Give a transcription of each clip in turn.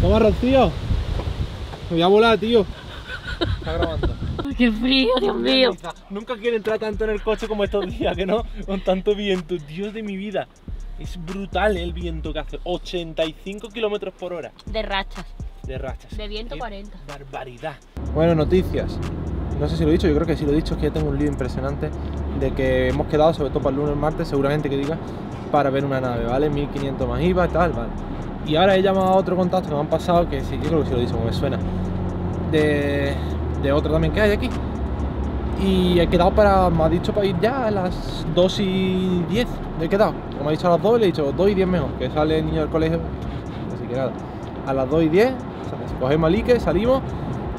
Toma, Rocío. Me voy a volar, tío. Está grabando. ¡Qué frío, Dios mío! Nunca quiero entrar tanto en el coche como estos días, que no, con tanto viento. Dios de mi vida. Es brutal el viento que hace. 85 kilómetros por hora De rachas. de rachas. De viento Qué 40. Barbaridad. Bueno, noticias. No sé si lo he dicho, yo creo que sí lo he dicho, es que ya tengo un lío impresionante de que hemos quedado, sobre todo para el lunes, martes, seguramente que diga, para ver una nave, ¿vale? 1500 más IVA y tal, ¿vale? Y ahora he llamado a otro contacto que me han pasado, que sí, yo creo que sí lo como me suena, de, de otro también que hay aquí. Y he quedado para, me ha dicho para ir ya a las 2 y 10, he quedado. Como me ha dicho a las 2, le he dicho 2 y 10 mejor, que sale el niño del colegio. Así que nada, a las 2 y 10, cogemos Alique, salimos,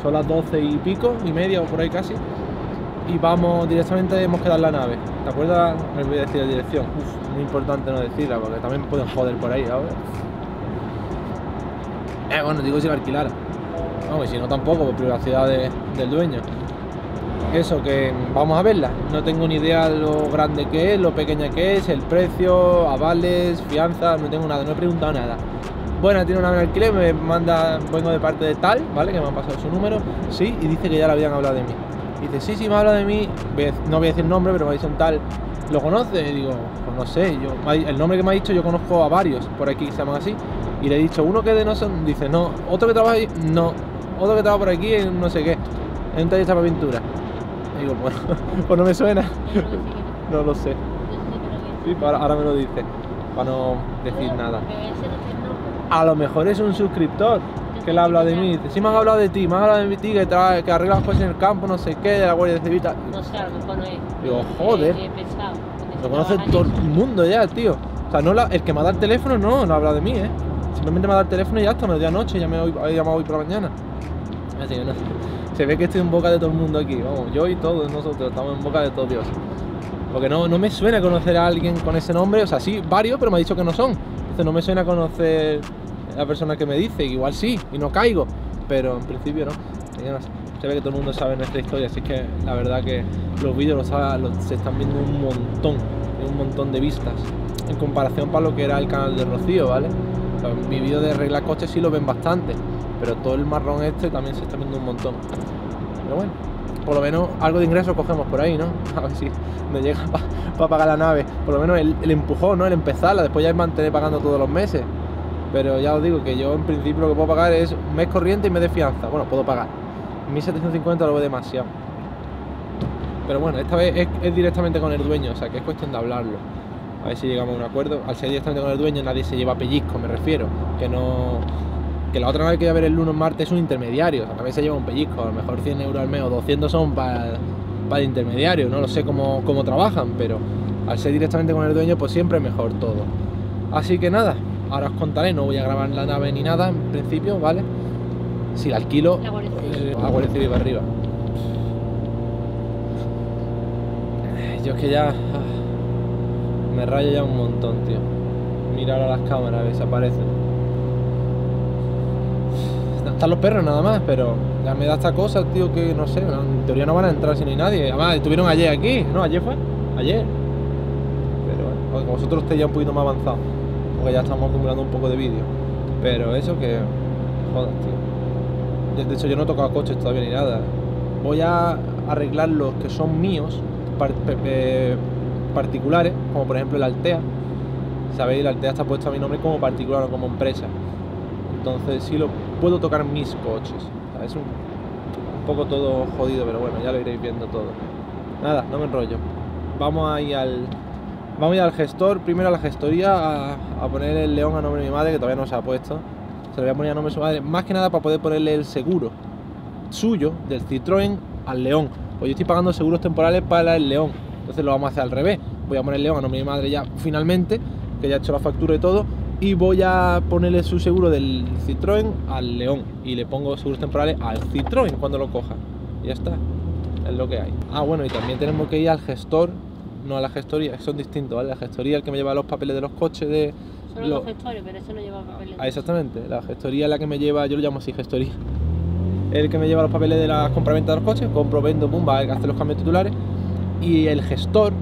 son las 12 y pico, y media o por ahí casi. Y vamos directamente, hemos quedado en la nave. ¿Te acuerdas? Me voy a decir la dirección. Uf, muy importante no decirla, porque también pueden joder por ahí ahora. Eh, bueno, digo si la alquilara. Vamos, y si no tampoco, por privacidad de- del dueño. Eso, que vamos a verla. No tengo ni idea lo grande que es, lo pequeña que es, el precio, avales, fianza, no tengo nada, no he preguntado nada. Bueno, tiene una alquiler, me manda, vengo de parte de tal, ¿vale? Que me han pasado su número, sí, y dice que ya le habían hablado de mí. Dice, sí, sí, me ha hablado de mí, no voy a decir nombre, pero me dicho un tal, ¿lo conoce? Y digo, pues no sé, yo, el nombre que me ha dicho yo conozco a varios por aquí que se llaman así. Y le he dicho, uno que de no son, dice, no, otro que trabaja ahí, no, otro que trabaja por aquí en no sé qué, en un taller de pintura. Y digo, bueno, pues no me suena, no lo sé. Sí, ahora, ahora me lo dice, para no decir nada. A lo mejor es un suscriptor que le habla de mí. Dice, sí me han hablado de ti, me han hablado de ti, que, tra- que arreglas cosas en el campo, no sé qué, de la Guardia Civil. y tal. No sé, a lo mejor no es. Digo, joder. He pensado. Lo conoce todo el mundo ya, tío. O sea, no la- el que me dado el teléfono no, no habla de mí, ¿eh? Simplemente me ha dado el teléfono y ya está, me lo dio anoche, ya me he llamado hoy por la mañana. Se ve que estoy en boca de todo el mundo aquí, vamos, yo y todos nosotros estamos en boca de todo Dios. Porque no, no me suena conocer a alguien con ese nombre, o sea, sí, varios, pero me ha dicho que no son. Entonces no me suena conocer a la persona que me dice, igual sí, y no caigo, pero en principio no. Se ve que todo el mundo sabe nuestra historia, así que la verdad que los vídeos se están viendo un montón, un montón de vistas, en comparación para lo que era el canal de Rocío, ¿vale? O sea, mi vídeo de arreglar coches sí lo ven bastante, pero todo el marrón este también se está viendo un montón. Pero bueno, por lo menos algo de ingreso cogemos por ahí, ¿no? A ver si me llega para pagar la nave. Por lo menos el, empujón, ¿no? El empezarla, después ya es mantener pagando todos los meses. Pero ya os digo que yo en principio lo que puedo pagar es mes corriente y mes de fianza. Bueno, puedo pagar. 1750 lo veo demasiado. Pero bueno, esta vez es, es directamente con el dueño, o sea que es cuestión de hablarlo. A ver si llegamos a un acuerdo. Al ser directamente con el dueño nadie se lleva pellizco, me refiero. Que no. Que la otra nave que voy a ver el lunes martes es un intermediario. O sea, también se lleva un pellizco. A lo mejor 100 euros al mes o 200 son para para el intermediario. No lo sé cómo, cómo trabajan, pero al ser directamente con el dueño, pues siempre es mejor todo. Así que nada, ahora os contaré. No voy a grabar la nave ni nada en principio, ¿vale? Si la alquilo, La Guardia Civil. eh, a Guardia Civil para arriba. Yo es que ya. Me rayo ya un montón, tío. Mira ahora las cámaras, a ver si aparecen. Están los perros nada más, pero ya me da esta cosa, tío, que no sé, en teoría no van a entrar si no hay nadie. Además, estuvieron ayer aquí, ¿no? ¿Ayer fue? Ayer. Pero bueno, vosotros estéis ya un poquito más avanzados, porque ya estamos acumulando un poco de vídeo. Pero eso que. Joder, tío. De- hecho, yo no he tocado coches todavía ni nada. Voy a arreglar los que son míos, particulares, como por ejemplo el Altea. Sabéis, el Altea está puesto a mi nombre como particular, no como empresa. Entonces sí lo puedo tocar mis coches. O es un, poco todo jodido, pero bueno, ya lo iréis viendo todo. Nada, no me enrollo. Vamos a ir al. Vamos a al gestor, primero a la gestoría, a, a poner el león a nombre de mi madre, que todavía no se ha puesto. Se lo voy a poner a nombre de su madre, más que nada para poder ponerle el seguro suyo del Citroën al León. Pues yo estoy pagando seguros temporales para el León. Entonces lo vamos a hacer al revés. Voy a poner el León a nombre de mi madre ya finalmente, que ya he hecho la factura y todo. Y voy a ponerle su seguro del Citroën al León. Y le pongo seguros temporales al Citroën cuando lo coja. Y ya está. Es lo que hay. Ah, bueno, y también tenemos que ir al gestor. No a la gestoría, son distintos, ¿vale? La gestoría es el que me lleva los papeles de los coches de. Solo lo- los gestores, pero eso no lleva papeles. Ah, exactamente, la gestoría es la que me lleva, yo lo llamo así gestoría. El que me lleva los papeles de la compraventa de los coches, compro, vendo, pum, va a hacer los cambios titulares. Y el gestor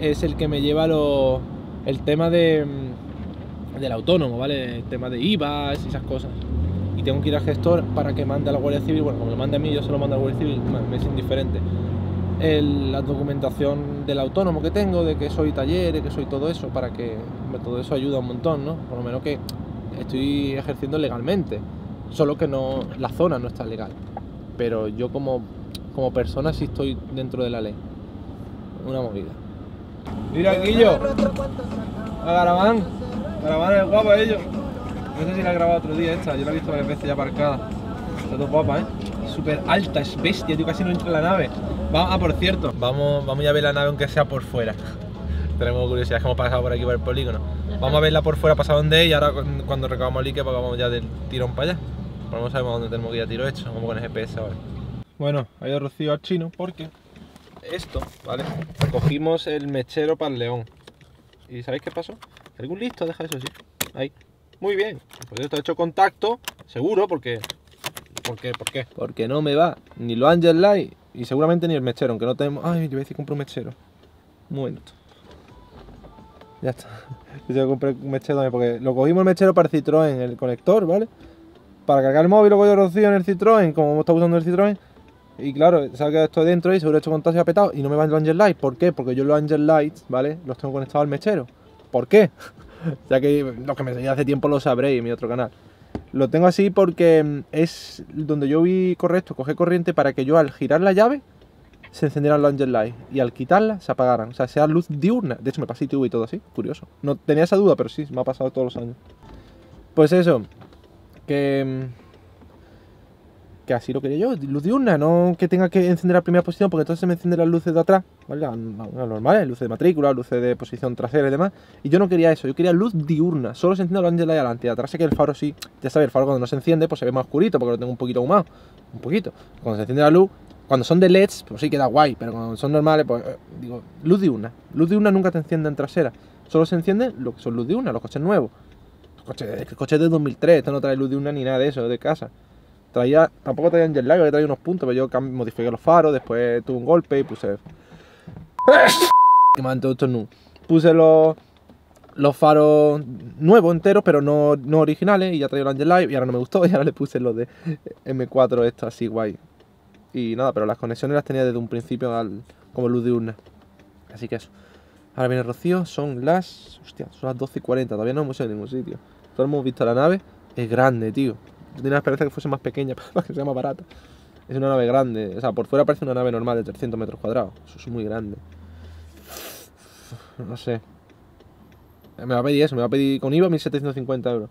es el que me lleva los- el tema de, mm, del autónomo, ¿vale? El tema de IVA y esas cosas. y tengo que ir al gestor para que mande a la Guardia Civil, bueno, como lo mande a mí, yo se lo mando a la Guardia Civil, me, es indiferente. La documentación del autónomo que tengo, de que soy taller, que soy todo eso, para que todo eso ayuda un montón, ¿no? Por lo menos que estoy ejerciendo legalmente, solo que no la zona no está legal, pero yo como, como persona sí estoy dentro de la ley. Una movida. Mira, Guillo. A Garamán. Garamán es guapa ellos. No sé si la he grabado otro día esta, yo la he visto varias veces ya aparcada. Está todo guapa, ¿eh? Súper alta, es bestia, tío, casi no entra en la nave. Va- ah, por cierto, vamos, vamos ya a ver la nave aunque sea por fuera. Tenemos curiosidad, que hemos pasado por aquí por el polígono. Vamos a verla por fuera, pasado donde es y ahora cu- cuando recabamos el Ike, pues vamos ya del tirón para allá. Pero no sabemos dónde tenemos que ir a tiro hecho, como con el GPS ahora. Bueno, ha ido Rocío al chino porque esto, ¿vale? Cogimos el mechero para el león. ¿Y sabéis qué pasó? ¿Algún listo deja eso así? Ahí. Muy bien. Pues esto ha hecho contacto, seguro, porque. ¿Por qué? ¿Por qué? Porque no me va ni los Angel Light y seguramente ni el mechero, aunque no tenemos. Ay, yo voy a decir compro un mechero. Un momento. Ya está. Yo comprar un mechero también, porque lo cogimos el mechero para el Citroën, el conector, ¿vale? Para cargar el móvil, luego yo rocío en el Citroën, como está usando el Citroën. Y claro, se quedado esto dentro y seguro hecho contacto y ha petado y no me van los Angel Lights. ¿Por qué? Porque yo los Angel Lights, ¿vale? Los tengo conectados al mechero. ¿Por qué? ya que los que me seguís hace tiempo lo sabréis en mi otro canal. Lo tengo así porque mm, es donde yo vi correcto, coger corriente para que yo al girar la llave se encendieran los Angel Lights y al quitarla se apagaran. O sea, sea luz diurna. De hecho, me pasé ITV y todo así, curioso. No tenía esa duda, pero sí, me ha pasado todos los años. Pues eso, que. Que así lo quería yo, luz diurna, no que tenga que encender la primera posición, porque entonces se me encienden las luces de atrás, ¿vale? Las normales, luces de matrícula, luces de posición trasera y demás. Y yo no quería eso, yo quería luz diurna, solo se enciende Angel Light adelante. Y atrás sé que el faro sí, ya sabes, el faro cuando no se enciende, pues se ve más oscurito, porque lo tengo un poquito ahumado. Un poquito. Cuando se enciende la luz, cuando son de LEDs, pues sí queda guay, pero cuando son normales, pues eh, digo, luz diurna. Luz diurna nunca te enciende en trasera. Solo se enciende lo que son luz diurna, los coches nuevos. Los coches, coche de 2003, esto no trae luz diurna ni nada de eso, de casa. Traía, tampoco traía Angel Light, traía unos puntos, pero yo modifiqué los faros, después tuve un golpe y puse. que me esto nu. Puse los, los faros nuevos enteros, pero no, no originales, y ya traía el Angel Light y ahora no me gustó, y ahora le puse los de M4 esto así guay. Y nada, pero las conexiones las tenía desde un principio al, como luz diurna. Así que eso. Ahora viene Rocío, son las. Hostia, son las 12 y 40, todavía no hemos ido a ningún sitio. Todos hemos visto la nave, es grande, tío. Yo tenía la que fuese más pequeña para que sea más barata. Es una nave grande, o sea, por fuera parece una nave normal de 300 metros cuadrados. Eso es muy grande. No sé. Me va a pedir eso, me va a pedir con IVA 1750 euros.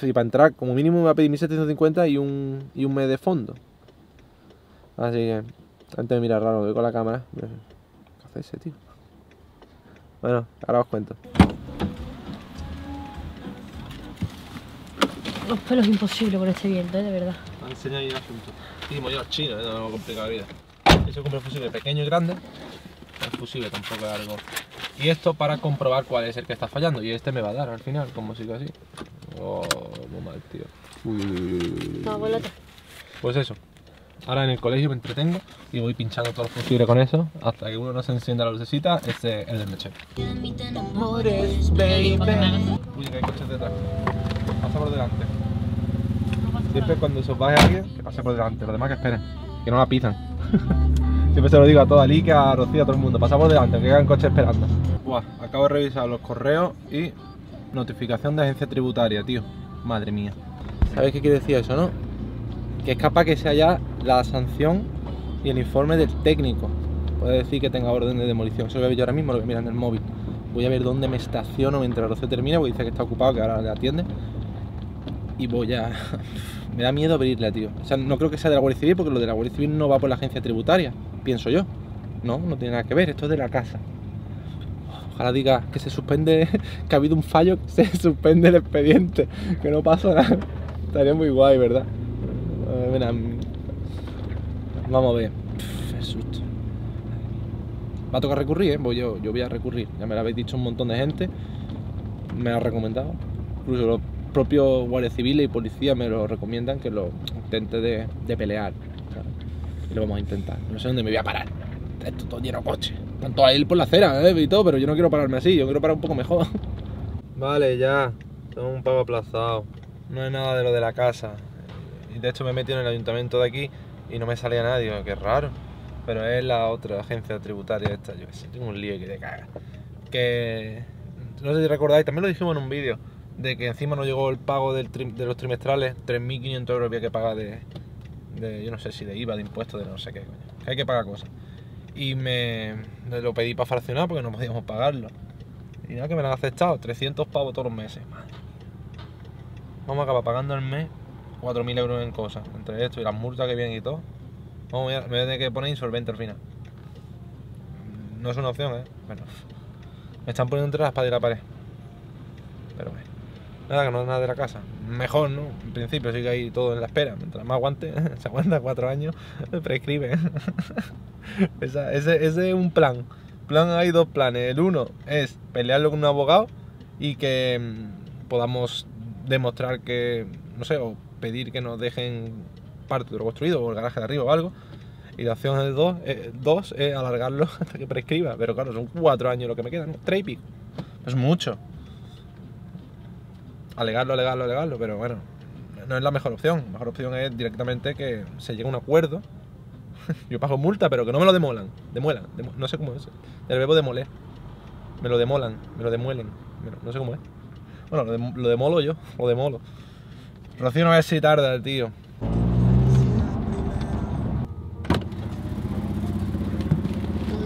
Y para entrar, como mínimo, me va a pedir 1750 y un, y un mes de fondo. Así que, antes me mira raro, veo con la cámara. ¿Qué hace ese tío? Bueno, ahora os cuento. Los pelos imposible con este viento, ¿eh? de verdad. Te enseño ahí el asunto. Hicimos yo a China, ¿eh? no me complica la vida. Eso compré un fusible pequeño y grande. El fusible tampoco es algo. Y esto para comprobar cuál es el que está fallando. Y este me va a dar al final, como sigo así. Oh, muy mal, tío. Uy, uy, uy. Pues eso. Ahora en el colegio me entretengo y voy pinchando todo lo posible con eso hasta que uno no se encienda la lucecita. Este es el del mechero. Uy, que hay coches detrás. Pasa por delante. Siempre cuando se os baje alguien, que pase por delante. Los demás que esperen. Que no la pisan. Siempre se lo digo a toda Liki, a Rocío, a todo el mundo. Pasa por delante, que hagan coches esperando. Buah, acabo de revisar los correos y notificación de agencia tributaria, tío. Madre mía. ¿Sabéis qué quiere decir eso, no? Que es capaz que sea ya la sanción y el informe del técnico. Puede decir que tenga orden de demolición. Eso lo voy a ver yo ahora mismo, lo voy a mirar en el móvil. Voy a ver dónde me estaciono mientras Rocío termina, porque dice que está ocupado, que ahora le atiende. Y voy a... me da miedo abrirla, tío. O sea, no creo que sea de la Guardia Civil, porque lo de la Guardia Civil no va por la agencia tributaria, pienso yo. No, no tiene nada que ver, esto es de la casa. Ojalá diga que se suspende, que ha habido un fallo, se suspende el expediente, que no pasa nada. Estaría muy guay, ¿verdad? Vamos a ver. Susto. Va a tocar recurrir, ¿eh? Pues yo, yo voy a recurrir. Ya me lo habéis dicho un montón de gente. Me lo ha recomendado. Incluso los propios guardias civiles y policías me lo recomiendan que lo intente de, de pelear. ¿sabes? Y lo vamos a intentar. No sé dónde me voy a parar. Esto todo lleno de coches. Tanto a ir por la acera, ¿eh? Y todo, pero yo no quiero pararme así. Yo quiero parar un poco mejor. Vale, ya. Tengo un pago aplazado. no es nada de lo de la casa. Y de hecho me he metido en el ayuntamiento de aquí y no me salía nadie, qué raro. Pero es la otra agencia tributaria esta, yo sé, tengo un lío que te caga. Que, no sé si recordáis, también lo dijimos en un vídeo, de que encima no llegó el pago del de los trimestrales, 3.500 euros había que pagar de, yo no sé si de IVA, de impuestos, de no sé qué, coño. Que hay que pagar cosas. Y me lo pedí para fraccionar porque no podíamos pagarlo. Y nada, que me lo han aceptado, 300 pavos todos los meses. Vamos a acabar pagando al mes 4.000 euros en cosas, entre esto y las multas que vienen y todo. Vamos, voy a- me voy a tener que poner insolvente al final. No es una opción, ¿eh? Bueno, me están poniendo entre la espada y la pared. Pero bueno. Nada, que no es nada de la casa. Mejor, ¿no? En principio sigue ahí todo en la espera. Mientras más aguante, se aguanta cuatro años, prescribe. Ese, ese es un plan. Plan hay dos planes. El uno es pelearlo con un abogado y que mm, podamos demostrar que, no sé, o pedir que nos dejen parte de lo construido o el garaje de arriba o algo. Y la opción es dos, eh, dos es alargarlo hasta que prescriba. Pero claro, son cuatro años lo que me quedan, tres. Es mucho. Alegarlo, alegarlo, alegarlo, pero bueno, no es la mejor opción. La mejor opción es directamente que se llegue a un acuerdo. Yo pago multa, pero que no me lo demolan. Demuelan, no sé cómo es. El verbo demoler. Me lo demolan, me lo demuelen. lo- no sé cómo es. Bueno, lo, dem- lo demolo yo, o demolo. Rocío no ver si tarda el tío.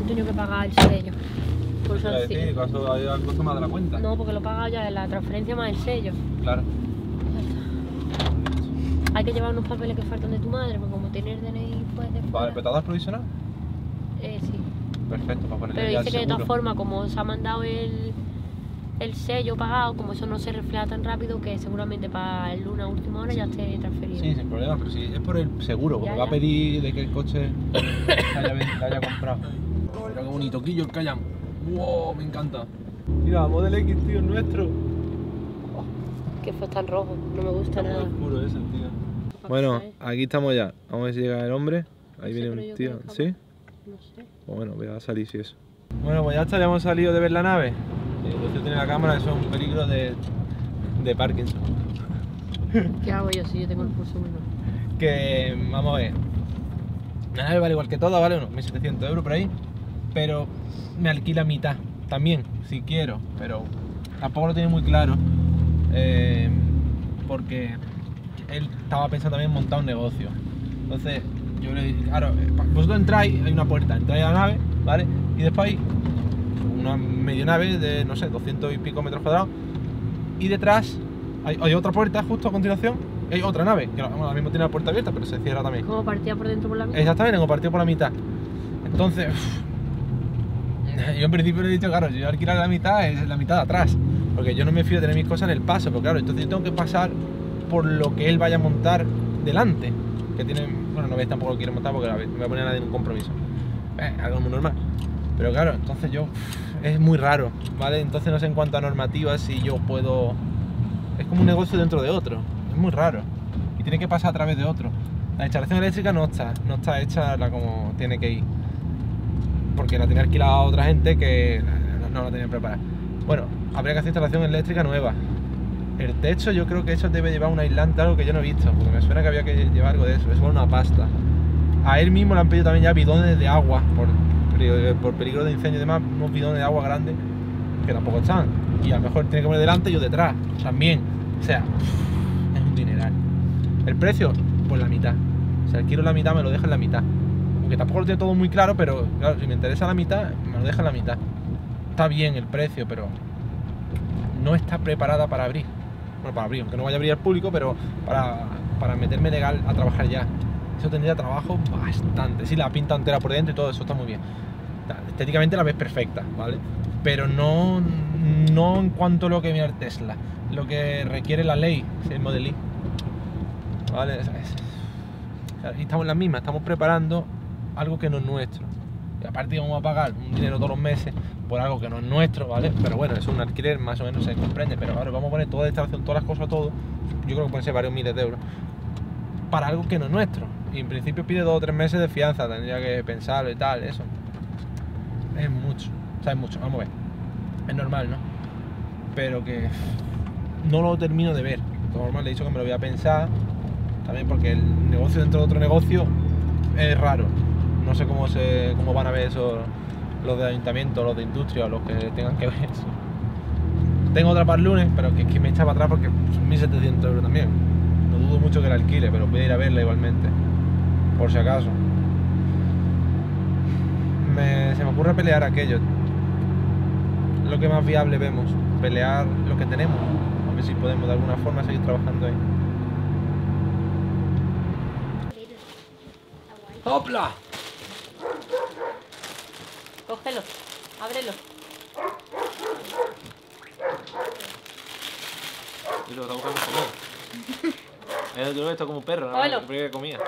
he tenido que pagar el sello. Sí. decir, ¿acaso hay algo más de la cuenta? No, porque lo he pagado ya en la transferencia más el sello. Claro. Hay que llevar unos papeles que faltan de tu madre, porque como tiene el DNI pues de Vale, ¿pero te has provisional? eh, sí. Perfecto, para ponerle Pero ya dice el que de todas formas, como se ha mandado el, el sello pagado, como eso no se refleja tan rápido, que seguramente para el lunes a última hora ya esté transferido. Sí, sin problema, pero si es por el seguro, porque Ya, va a pedir de que el coche se haya, haya comprado. Mira qué bonito, Quillo el Cayam. ¡Wow! Me encanta. Mira, Model X, tío, es nuestro. Que fue tan rojo, no me gusta Está muy nada. oscuro ese, tío. Bueno, aquí estamos ya. Vamos a ver si llega el hombre. Ahí No sé, viene un tío. ¿Sí? No sé. Bueno, voy a salir si eso. Bueno, pues ya está, ya hemos salido de ver la nave. Eh, Rocío tiene la cámara, eso es un peligro de, de Parkinson. ¿Qué hago yo si yo tengo el pulso bajo? que vamos a ver la nave vale igual que toda vale unos 1700 euros por ahí pero me alquila mitad también si quiero pero tampoco lo tiene muy claro eh, porque él estaba pensando también en montar un negocio. Entonces yo le dije claro eh, vosotros entráis hay una puerta entráis a la nave vale y después hay una medio nave de no sé 200 y pico metros cuadrados. Y detrás hay, hay otra puerta justo a continuación y hay otra nave que bueno, ahora mismo tiene la puerta abierta pero se cierra también. Como partía por dentro por la mitad. exactamente como partido por la mitad. Entonces yo en principio le he dicho claro si yo alquilar la mitad es la mitad de atrás porque yo no me fío de tener mis cosas en el paso pero claro entonces yo tengo que pasar por lo que él vaya a montar delante que tiene bueno no ves tampoco lo quiere montar porque me voy a nadie en un compromiso. Eh, algo muy normal. Pero claro entonces yo es muy raro vale entonces no sé en cuanto a normativas si yo puedo es como un negocio dentro de otro es muy raro. Y tiene que pasar a través de otro. La instalación eléctrica no está no está hecha la como tiene que ir porque la tenía alquilada a otra gente que no, la tenía preparada. Bueno habría que hacer instalación eléctrica nueva. El techo yo creo que eso debe llevar un aislante algo que yo no he visto porque me suena que había que llevar algo de eso. Es una pasta. A él mismo le han pedido también ya bidones de agua por, peligro- por peligro de incendio y demás unos bidones de agua grandes que tampoco están. Y a lo mejor tiene que poner delante y yo detrás también. O sea es un dineral. El precio pues la mitad. Si alquilo la mitad me lo deja en la mitad aunque tampoco lo tiene todo muy claro pero claro si me interesa la mitad me lo deja la mitad. Está bien el precio pero no está preparada para abrir. Bueno para abrir aunque no vaya a abrir al público pero para, para meterme legal a trabajar ya. Eso tendría trabajo bastante. Sí la pinta entera por dentro y todo eso está muy bien. Estéticamente la ves perfecta vale pero no no en cuanto a lo que mira Tesla lo que requiere la ley es el Model vale Es- es- estamos en la misma estamos preparando algo que no es nuestro y aparte vamos a pagar un dinero todos los meses por algo que no es nuestro, ¿vale? Pero bueno, es un alquiler, más o menos se comprende, pero ahora vamos a poner toda la instalación, todas las cosas, todo, yo creo que pueden ser varios miles de euros, para algo que no es nuestro. Y en principio pide dos o tres meses de fianza, tendría que pensarlo y tal, eso. Es mucho, o sea, es mucho, vamos a ver. Es normal, ¿no? Pero que no lo termino de ver formas le he dicho que me lo voy a pensar. También porque el negocio dentro de otro negocio es raro. No sé cómo se cómo van a ver eso los de ayuntamiento, los de industria, los que tengan que ver eso. Tengo otra para el lunes, pero que que me echa para atrás porque son 1.700 euros también. No dudo mucho que la alquile, pero voy a ir a verla igualmente. Por si acaso. Me- se me ocurre pelear aquello. Lo que más viable vemos. Pelear lo que tenemos. A ver si podemos de alguna forma seguir trabajando ahí. ¡Hopla! Cógelo, ábrelo. Y lo está buscando comer. Eh, yo esto como un perro, ¿no? Cógelo. Porque comía.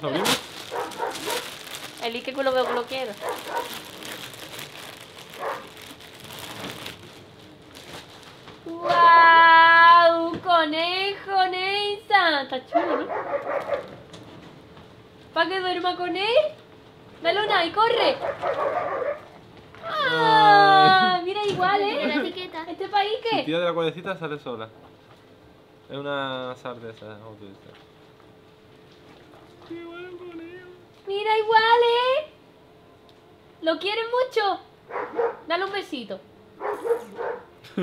¿Lo vimos? El que lo veo que lo quiero. ¡Guau! ¡Conejo, Está chulo, ¿no? ¿Para que duerma con él? Dale una y corre. ¡Ah! Mira, igual, la ¿eh? etiqueta. Este país Si que. tira de la cuerdecita sale sola. Es una sal de esas, como tú dices. Mira, igual, ¿eh? ¿Lo quieren mucho? Dale un besito. ¿Te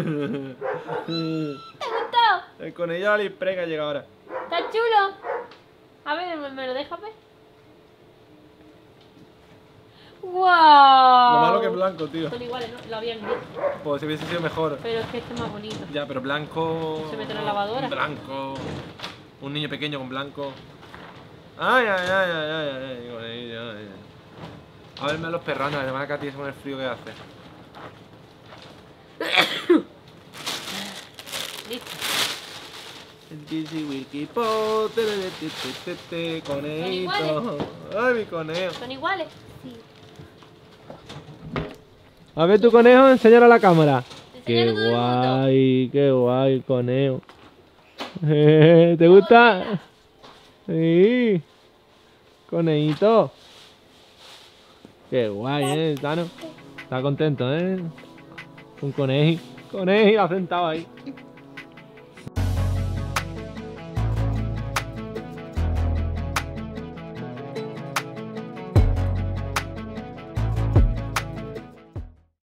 gustó? El conejillo de la prega llega ahora. ¿Está chulo? A ver, ¿me, lo dejas ver? ¡Wow! Lo malo que es blanco, tío. Son iguales, ¿no? Lo habían gris. Pues si hubiese sido mejor. Pero es que este es más bonito. Ya, pero blanco. Se mete en la lavadora. Blanco. Un niño pequeño con blanco. Ay, ay, ay, ay, ay, ay, ay, ay. A verme a los perranos, además que a ti es con el frío que hace. Listo. Dizzy Wilky Po, conejito. Ay, mi conejo. ¿Son iguales? Sí. A ver tu conejo, enséñalo a la cámara. Qué el guay, qué guay, conejo. ¿Te gusta? Sí. Conejito. Qué guay, eh, Tano. Está contento, eh. Un. Coneji, ha sentado ahí.